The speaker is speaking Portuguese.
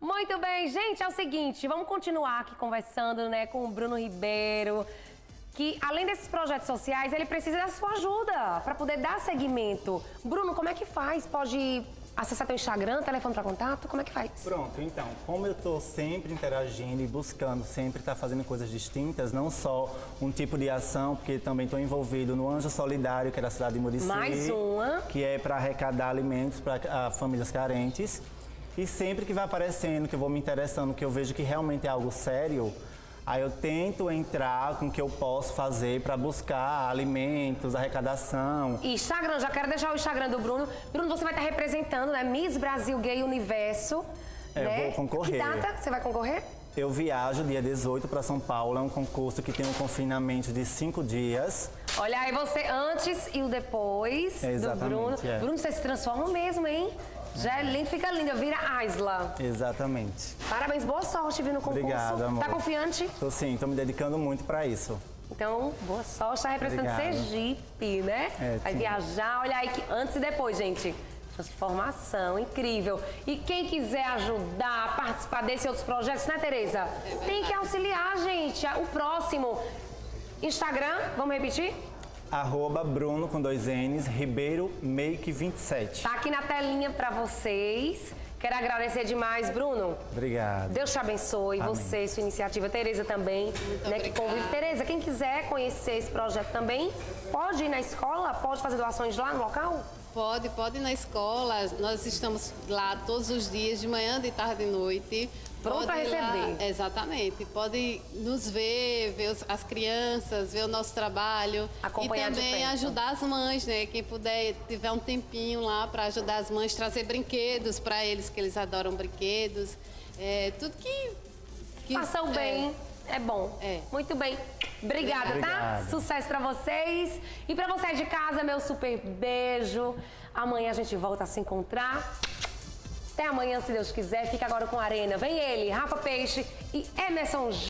Muito bem, gente, é o seguinte, vamos continuar aqui conversando, né, com o Bruno Ribeiro, que além desses projetos sociais, ele precisa da sua ajuda para poder dar seguimento. Bruno, como é que faz? Pode acessar teu Instagram, telefone para contato, como é que faz? Pronto, então, como eu estou sempre interagindo e buscando sempre estar tá fazendo coisas distintas, não só um tipo de ação, porque também estou envolvido no Anjo Solidário, que é da cidade de Murici. Mais uma. Que é para arrecadar alimentos para famílias carentes. E sempre que vai aparecendo, que eu vou me interessando, que eu vejo que realmente é algo sério, aí eu tento entrar com o que eu posso fazer para buscar alimentos, arrecadação. Instagram, já quero deixar o Instagram do Bruno. Bruno, você vai estar representando, né? Miss Brasil Gay Universo. É, né? eu vou concorrer. Que data você vai concorrer? Eu viajo dia 18 para São Paulo, é um concurso que tem um confinamento de cinco dias. Olha aí você antes e o depois É, do Bruno. é. Bruno, você se transforma mesmo, hein? Já é lindo, fica linda, vira Aisla. Exatamente. Parabéns, boa sorte vindo no concurso. Obrigado, amor. Tá confiante? Tô sim, tô me dedicando muito para isso. Então, boa sorte, tá representando Obrigado. Sergipe, né? É, Vai sim. viajar, olha aí que antes e depois, gente. Transformação, incrível. E quem quiser ajudar, participar desse e outros projetos, né, Tereza? Tem que auxiliar, gente. O próximo. Instagram, vamos repetir? Arroba Bruno com dois N's, Ribeiro Make 27. Tá aqui na telinha pra vocês. Quero agradecer demais, Bruno. Obrigado. Deus te abençoe, Amém. você, sua iniciativa, Tereza também, né, que convive. Tereza, quem quiser conhecer esse projeto também, pode ir na escola, pode fazer doações lá no local? Pode, pode ir na escola. Nós estamos lá todos os dias, de manhã, de tarde e de noite. Pronto Pode a ir lá- receber. exatamente. Pode nos ver, ver os- as crianças, ver o nosso trabalho. Acompanhar e também ajudar as mães, né? Quem puder, tiver um tempinho lá para ajudar as mães, trazer brinquedos para eles, que eles adoram brinquedos. É, tudo que. que Faça o é, bem, é bom. É. Muito bem. Obrigada, tá? Sucesso pra vocês. E pra você de casa, meu super beijo. Amanhã a gente volta a se encontrar. Até amanhã, se Deus quiser. Fica agora com a Arena. Vem ele, Rafa Peixe e Emerson